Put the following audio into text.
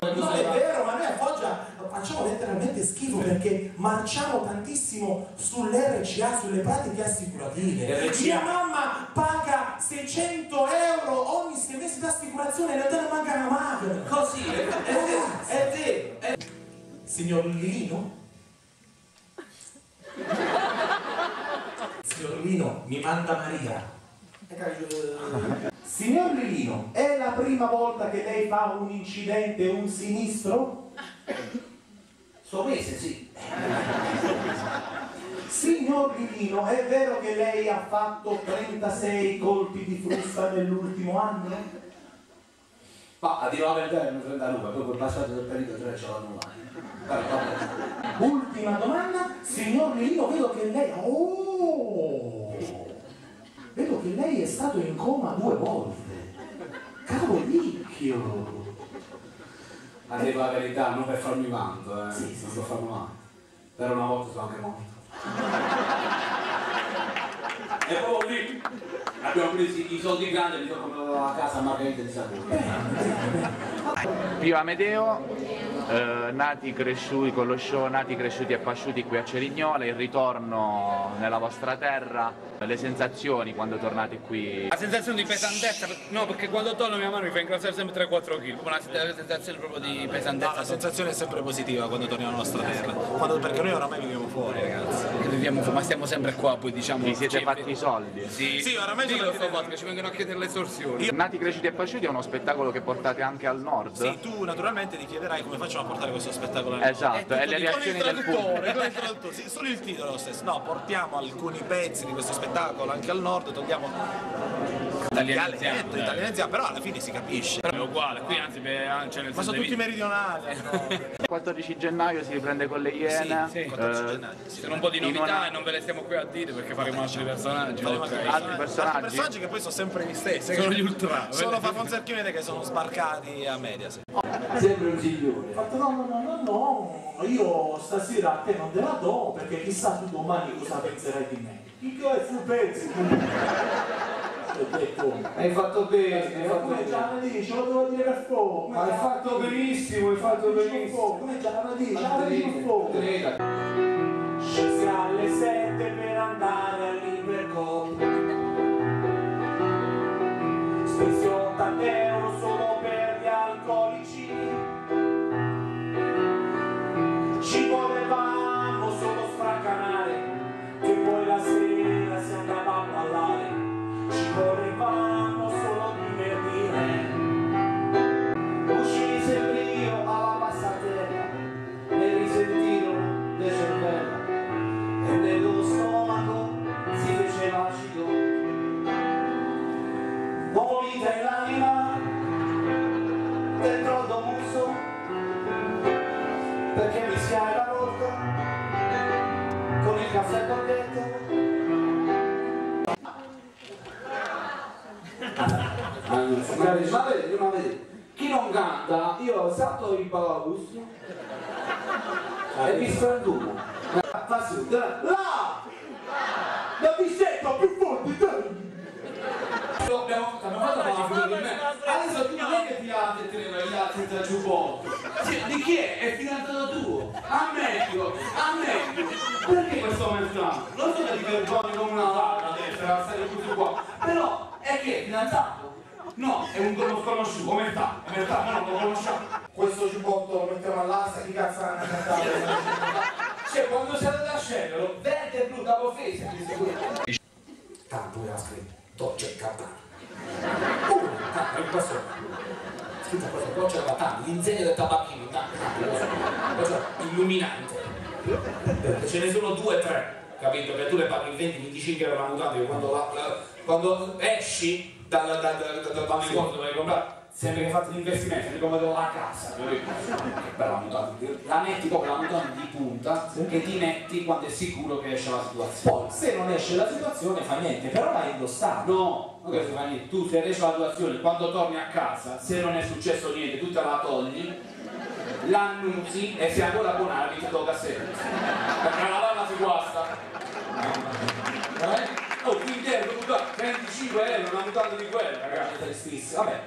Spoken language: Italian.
No, è vero, ma noi a Foggia facciamo letteralmente schifo perché marciamo tantissimo sull'RCA, sulle pratiche assicurative. Mia mamma paga 600 euro ogni sei mesi di assicurazione e in realtà ne manca una macchina. Così, è, è, è, è vero. Signor Lino? Signor Lino, mi manda Maria. Signor Lino, è prima volta che lei fa un incidente, un sinistro? Sto mese, sì. Signor Lino, è vero che lei ha fatto 36 colpi di frusta nell'ultimo anno? Ma a dire la verità erano 39, poi col passaggio del periodo 3 ce l'hanno mai. Ultima domanda, signor Lino, vedo che lei... Oh! Vedo che lei è stato in coma due volte. Cavolicchio! A dire la verità, non per farmi vanto, eh. Sì, sì, non sì. per farmi vanto. Per una volta sono anche morto. e proprio lì abbiamo preso i soldi grandi e mi sono comprato la casa a Margherita di Sapore. Pio Amedeo, eh, nati, cresciuti con lo show Nati, cresciuti e pasciuti qui a Cerignola, il ritorno nella vostra terra, le sensazioni quando tornate qui. La sensazione di pesantezza, no perché quando torno mia mano mi fa ingrassare sempre 3-4 kg, una sensazione proprio di No, pesantezza. la sensazione è sempre positiva quando torniamo alla nostra terra, quando- perché noi oramai viviamo fuori ragazzi. Viviamo, ma stiamo sempre qua, poi diciamo. Vi siete fatti i soldi? Sì, Sì, oramai sì, ci lo so fatto, che ci vengono a chiedere le estorsioni. Nati, cresciuti e pasciuti è uno spettacolo che portate anche al nord? Sì, tu naturalmente ti chiederai come facciamo a portare questo spettacolo Esatto, e le reazioni del pubblico. sì, solo il titolo è lo stesso. No, portiamo alcuni pezzi di questo spettacolo anche al nord, togliamo Italianizziamo, eh. italianizziamo, però alla fine si capisce. Però è uguale, qui anzi, beh, cioè Ma sono tutti meridionali. no? Il 14 gennaio si riprende con le Iene. Sì, sì. 14 eh, gennaio. sì. Sono un po' di novità una- e non ve le stiamo qui a dire perché faremo altri personaggi. Faremo altri personaggi? Altri personaggi che poi sono sempre gli stessi. Sono gli ultra. Sono Fafonza Archimede che sono sbarcati a Mediaset. Sempre un signore. Ho fatto no, no, no, no, no, io stasera a te non te la do perché chissà tu domani cosa penserai di me. Chi che è sul pezzo? Hai fatto bene, hai fatto come la dici, lo devo dire per fuoco. Hai fatto benissimo, hai fatto benissimo. Come già la dici, già la dici per fuoco. Scesi alle sette per andare all'Ibercop Spesi Ma vedi, ma vedi, chi non canta, io salto il balabus e mi strandumo. Fa su, là! La bicetta più forte! Abbiamo abbiamo fatto la figura di me. Adesso tu non è che ti ha gli altri tra giubbotto. Di chi è? È fidanzato tuo. Ammettilo, ammettilo. Perché questo menstrano? Lo so che ti vergogni come una ladra adesso, a stare tutto qua. Però è che è fidanzato? No, è un uno sconosciuto, come sta? Ma non lo conosciamo. Questo giubbotto lo mettiamo all'asta, chi cazzo hanno a cantare? Cioè, quando siete da scendere, verde e blu da offesa, ti sicuro. Tanto era scritto, Dolce Gabbana. Uh, tanto, in questo. Scritto questo, Dolce Gabbana, l'insegno del tabacchino, tanto, illuminante. Perché ce ne sono due o tre, capito? Che tu le paghi 20-25 euro la mutanda, che quando, la- la- quando esci dal, dal, dal, dal, dal negozio dove hai comprato, sembra che hai fatto l'investimento, ti compri la casa, bella mutanda. La metti proprio la mutanda di punta che ti metti quando è sicuro che esce la situazione. Poi, se non esce la situazione fa niente, però l'hai indossato. No, non si fa niente. Tu se riesci la situazione, quando torni a casa, se non è successo niente, tu te la togli, l'annunzi e se ancora buona la vita tocca a sé. Perché la lana si guasta. Eh? Oh, qui intero, tu 25 euro, una mutanda di quella, ragazzi, tristissimo. Vabbè,